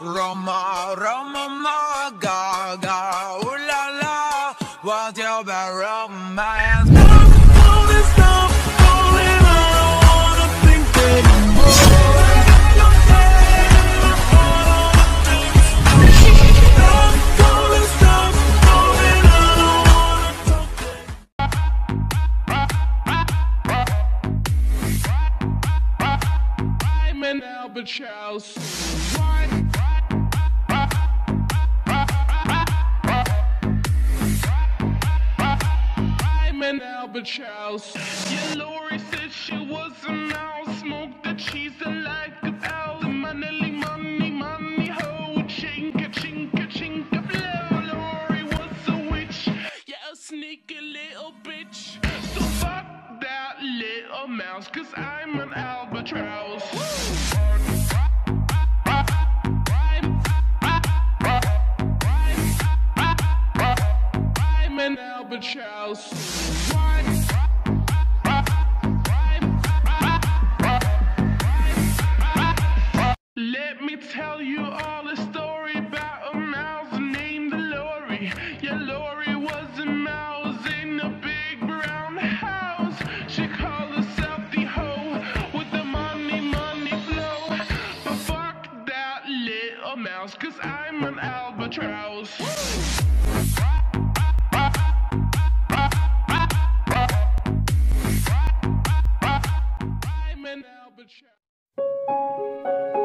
Roma, Roma, Gaga, ooh la la, what's your bad romance? This stuff an an albatross. Yeah, Lori said she was a mouse. Smoked the cheese and like a owl. Money, money, money, ho. Chinka, chinka, chinka, blow. Lori was a witch. Yeah, a sneaky little bitch. So fuck that little mouse, cause I'm an albatross. I'm Let me tell you all a story about a mouse named Lori. Yeah, Lori was a mouse in a big brown house. She called herself the hoe with the money, money flow. But fuck that little mouse, cause I'm an albatross. but share.